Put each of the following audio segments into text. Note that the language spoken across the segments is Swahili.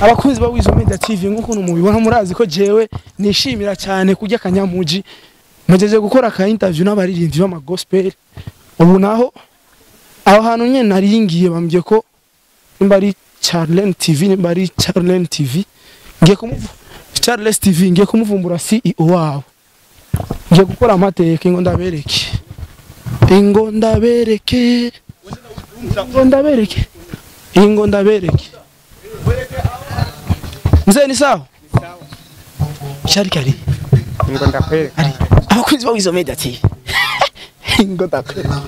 abakunzi ba Wizo Media TV nk'ukuntu mubibona murazi ko jewe nishimira cyane kurya akanyamuji mugejeje gukora aka interview n'abaririmbyi b'ama gospel ubu naho aho hantu nyene naringiye bambwiye ko nimba ari Charlen TV nimba ari Charlen TV ngiye kumuvu Charles TV ngiye kumuvumbura CEO wabo ngiye gukora amateka ngo ndabereke. Ingo ndabereke. Ingo ndabereke. Ingo ndabereke. Mzee ni sawa? Ni sawa. Shariki ari. Ngo ndakwereka. Ari. Abakunzi ba Wizo Media TV. Ngo ndakwereka.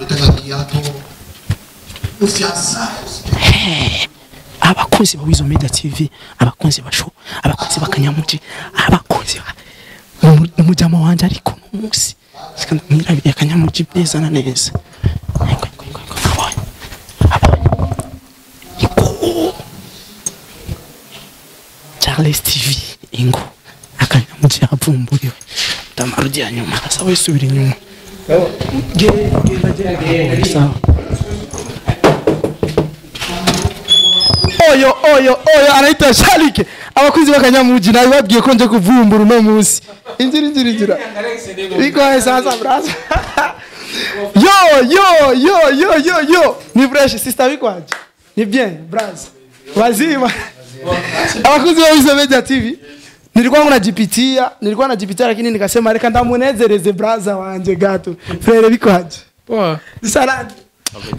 Abakunzi ba Wizo Media TV, abakunzi basho, abakunzi bakanyamuji, abakunzi umujama wanje ariko umunsi sikandamira akanyamuji neza na neza. Charles TV ingo. Akanyamuji yavumburiwe ndamarugi ya nyuma. Ge- genda genda sawa. Oyo oyo oyo anaitwa Shalike. Abakunzi b'akanyamuji nawe babwiye ko nje kuvumbura uno munsi injira injira injira bikoye sasa braza yo yo yo yo yo yo. Ni fresh sister bikwaje ni bien braza wazima abakunzi ba Wizo Media TV nilikuwa najipitia nilikuwa najipitia lakini nikasema reka ndamunezereze braza wanje gato frere bikwaje Poa. saladi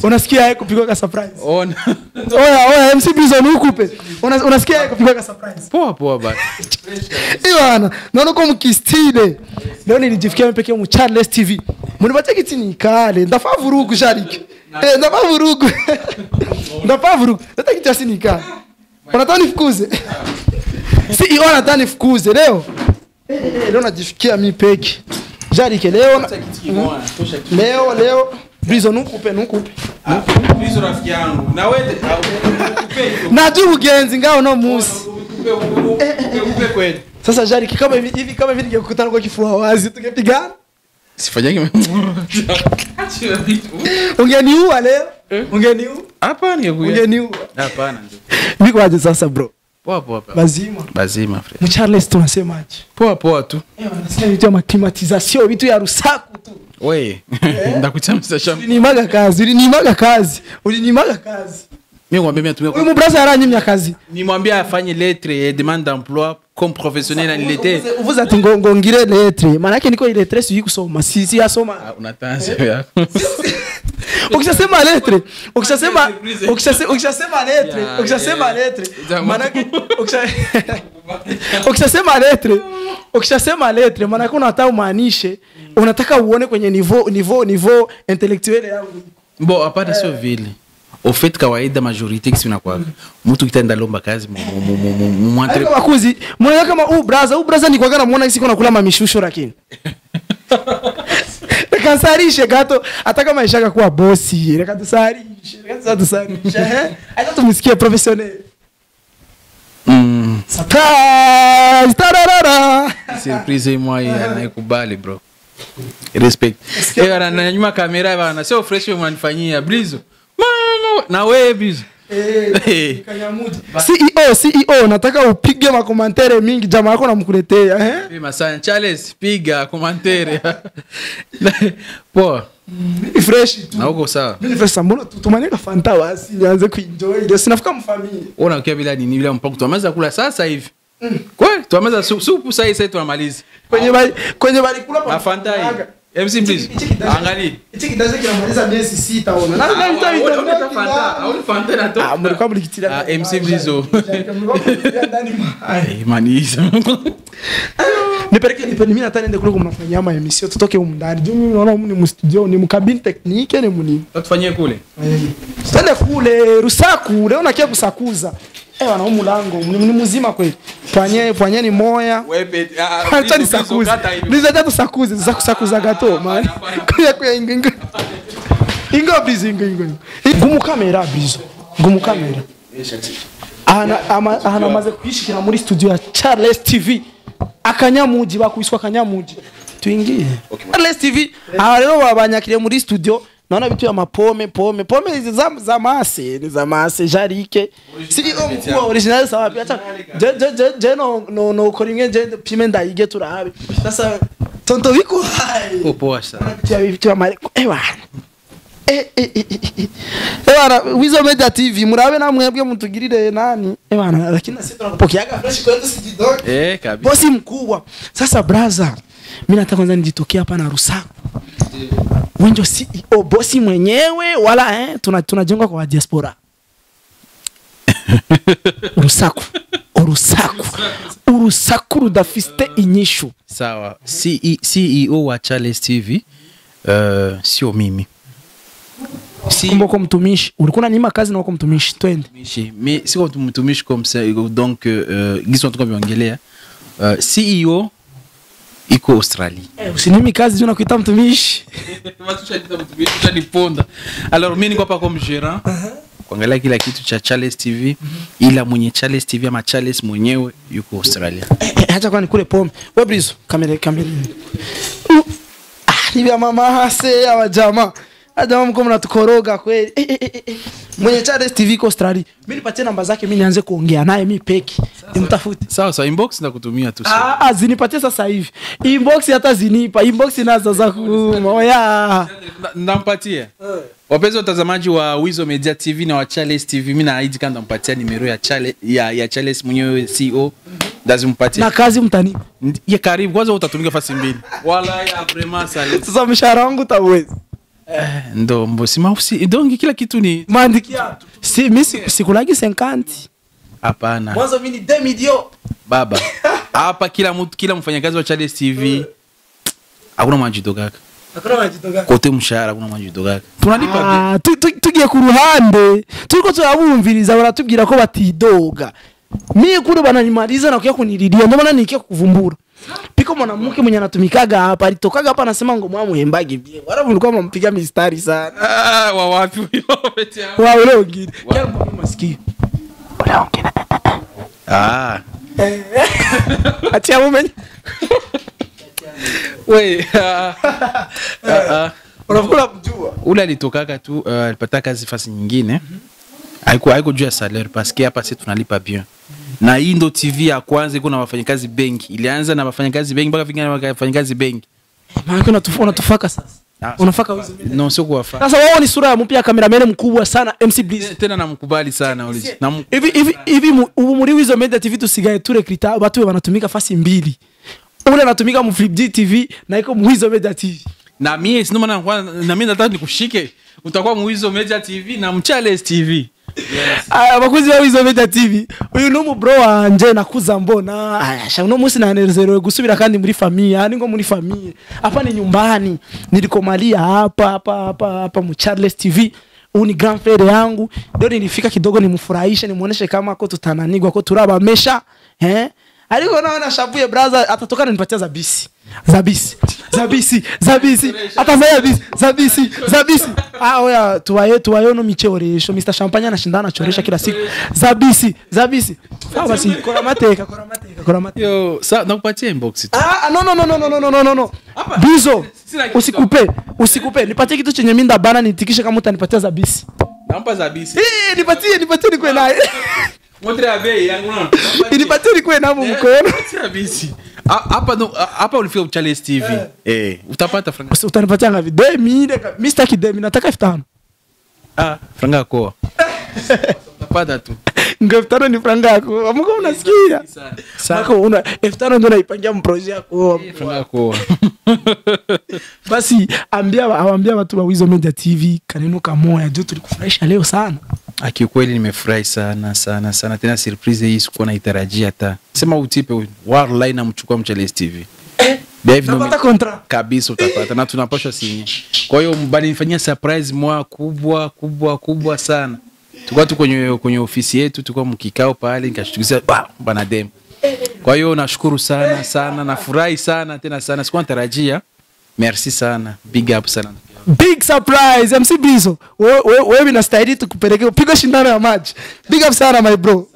unasikia yeye kupigwa ka surprise Ona. Oya, oya, MC Bizon ukupe. Unasikia yeye kupigwa ka surprise. Poa poa bana. Iwana, naona kwa mkistide Leo nilijifikia mimi pekee mu Charles TV. Munipatie kiti nikale. Ndafaa vurugu shariki. Eh, ndafaa vurugu. Ndafaa vurugu. Nataka kiti asi nikale. Unataka nifukuze? Si hiyo unataka nifukuze leo. Leo najifikia mimi peke. Jarike leo leo leo Brizo nukupe nukupe. Brizo rafiki yangu. Na wewe Najua ugenzi ngao no musi. ukupe kweli. Sasa Jari kama hivi hivi kama hivi ningekutana kwa kifua wazi tungepigana. Sifanyagi. Ungeniua leo. Bikwaje sasa bro? Poa poa. poa. Bazima. Bazima friend. Mu Charles tunasemaje? Poa poa tu. Eh, vitu ya maklimatization, vitu ya rusaku tu. We. Ndakuchamisa shamba. Ulinimaga kazi, ulinimaga kazi. Ulinimaga kazi. Mimi ngwambia Huyu atumia. yaranyimya kazi. Nimwambia afanye lettre et demande d'emploi comme professionnel en. Uvuze- Uvuze ati ngo ngo ngire lettre. Maana yake niko ile lettre sijui kusoma. Si si yasoma. Unatanza yako. ukishasema letre ukishasema ukishasema letre ukishasema unataka umaanishe unataka uone kwenye niveau niveau niveau intellectuel yangu Bo, hapana sio vile. Au fait kawaida majorité kisi unakwaka. Mtu kitaenda lomba kazi mwantre mu wakuzi mwana kama u braza u braza ni kwa kana muona kuna kula mamishusho lakini. Kansarishe gato. Hata kama ishaka kuwa bosi reka tusarishe reka tusarishe acha tumsikie professionnel Mm. Surprise! Tararara! surprise moi anayekubali bro. Respect. Eh bana na nyuma kamera bana. Sio fresh mwanifanyia. Blizo na wewe blizo Eh. CEO, CEO, nataka upige makomantere mingi. Jama yako namkuletea eh? Eh, Charles piga poa. Fanta nianze kuenjoy. Mfamilia. bila nini? Bila mpango. Kula sasa hivi. Kweli? Tuameza supu sasa hivi tunamaliza Kwenye bali kwenye bali kula pa. afanta hii MC please Angali. angalia Hichi kidazi kinamaliza miezi sita ona. Na na vita vita. Ah, mlikuwa mlikitira. Ah, MC please. Mlikitira ndani mwa- maniza Nipeleke ni mimi nataka niende kule kumnafanyia ama MC tutoke huko ndani. Juu mimi naona huko ni mu studio ni mkabini technique ni muni. tufanyie kule Twende kule Rusaku, leo nakia kusakuza. Wana humu lango, ni ni mzima kweli. Pwanye pwanye ni moya. Acha nisakuze. Nizaje tusakuze, za kusakuza gato man. Kuya kuya ingo ingo. Ingo bizi ingo ingo. Gumu kamera bizo. Gumu kamera. Ana ama ana maze kwishikira muri studio ya Charles TV. Akanyamuji bakwiswa akanyamuji. Tuingie. Charles TV. Aha rero babanyakire muri studio naona vitu ya mapome pome. Pome hizi za, za mase ni za mase jarike. CEO mkuu original sawa pia acha. Je je je je no no no koringe je pime ndaige turabe sasa tonto viko hai. Upoa poa sana vitu ya vitu ya mare eh bana eh eh eh eh, eh Eh. Bana wizo media tv murabe na mwebwe mutugirire nani? Eh bana lakini sisi tunakupokeaga fresh kwetu sijidoke eh kabisa. Bosi mkubwa. Sasa brother mimi nataka kwanza nijitokee hapa na rusaku wenjo ceo bosi mwenyewe wala eh, tuna- tunajengwa kwa diaspora. Urusaku. Urusaku. Urusaku rudafite inyishu sawa. CE, ceo wa charles tv uh, sio mimi. Si kumbe uko mtumishi. Ulikuwa unanyima kazi na uko mtumishi. Twende. Mimi mi siko mtumishi comme ça donc uh, gisi watu viongelea uh, ceo iko australie eh, usinimi kazi juu nakuita mtumishi niponda alors mimi niko hapa kwa mgera. Uh -huh. kuangalia kila kitu cha charles tv ila mwenye charles tv ama charles mwenyewe yuko australia Eh, eh, acha kwani kule pombe Wewe brizo kamera kamera ah, ni vya mama hase hawa jamaa. Jamaa mko mnatukoroga kweli eh, eh, eh, eh. Mwenye Charles TV ko strari, mimi nipatie namba zake mimi nianze kuongea naye mimi peki. Nimtafute. Sawa sawa inbox na kutumia tu Ah, ah, zinipatie sasa hivi. Inbox hata zinipa. Inbox nazo za kuuma. Oya. Nampatie. ndampatia wapenzi watazamaji wa wizo media tv na wa charles tv mi naahidi kama ndampatia nimero ya, Charles- ya, ya charles mwenyewe co ndazimpatia na kazi mtanipa Ndi- ya karibu. Kwanza utatumika fasi mbili. Wala ya vraiment sale sasa mshahara wangu utaweza ndo mbosima donc kila kitu ni maandikia si mimi si- sikulagi 50 hapana. Mwanzo mimi ni 2 million baba hapa kila mtu kila mfanyakazi wa charles tv hakuna majito kaka. Kote mshahara hakuna majito kaka. Tunalipa. Ah, tu- tu- tugiye ku ruhande turiko turabumviriza baratubwira ko batidoga. Mie kule bananimaliza na kuya kuniridia ndio maana nikia kuvumbura piko mwanamke mwenye anatumikaga hapa alitokaga hapa anasema ngo mwamuhembage bie wala mlikuwa mampiga mistari sana. Ah, wa wapi huyo? Wa ule wengine. Kila mtu masikio ule wengine. Ah. Atia mume. we Unafikula mjua? ule alitokaga tu uh, alipata kazi fasi nyingine. Juu ya salaire paske hapa si tunalipa bien na hii ndo tv ya kwanza iko na wafanyakazi benki ilianza na wafanyakazi benki mpaka vingine wafanyakazi benki maana unatufa unatufaka sasa. Ah, unafaka wewe. no sio kuwafaka. sasa wao ni sura ya mpya kameramani mkubwa sana MC Bliss. Tena namkubali sana Olizi. Na hivi hivi hivi umuri hizo muri wizo media tv tusigae turekrita batu watu wanatumika fasi mbili. Ule anatumika mu flip tv na iko mu hizo media tv na mimi sinoma maana na mimi nataka nikushike. Utakuwa mu hizo media tv na mchales tv aya bakuzi ba wizo tv uyu ni umu bro wanje nakuza mbona? Ayasha uno munsi nanezerewe gusubira kandi muri familia ni ngo muri familia hapa ni nyumbani nilikomalia hapa hapa hapa hapa mu Charles TV huu ni grand frere yangu. Ndio nilifika kidogo nimfurahishe nimwoneshe kama ko tutananigwa ko turabamesha eh aliko naona shabuye brother atatoka nipatia za bisi. Za bisi. Za bisi. Za bisi. Atazaya bisi. Za bisi. Za bisi. Ah oya tuwaye tuwaye no micheoresho Mr Champagne anashindana choresha kila siku. Za bisi. Za bisi. Sawa basi. Kora mateka kora mateka kora mateka. Yo sa nakupatia inbox tu. Ah, no no no no no no no no no. No. Bizo. Usikupe, usikupe. Nipatie kitu chenye minda bana nitikishe kama utanipatia za bisi. nampa za bisi. Eh, nipatie, nipatie nikwe naye. inipatie nikuwe navo mkono ulifika uchale stv demi nataka elfu tano franga yakoa utapata tu ngo elfu tano ni franga unasikia una elfu tano ndo naipangia mproje basi ambia watu wa Wizo Media TV kaneno kamoya ndio tulikufurahisha leo sana akiukweli nimefurahi sana sana sana. Tena surprise hii sikuwa naitarajia hata. Sema utipe wallahi namchukua mchales tv ndo Napata kontra. kabisa utapata. Na tunapashwa sinye kwa hiyo balinifanyia surprise mwa kubwa kubwa kubwa sana. Tulikuwa tu kwenye, kwenye ofisi yetu tulikuwa mkikao pale nikashtukizia "Bah, bana dem. Kwa hiyo nashukuru sana sana nafurahi sana tena sana. Sikuwa natarajia. Merci sana. Big up sana big surprise mc bizo. Wewe we, we, we, we inastahili tukupeleke piga shindano ya maji. Big up sana my bro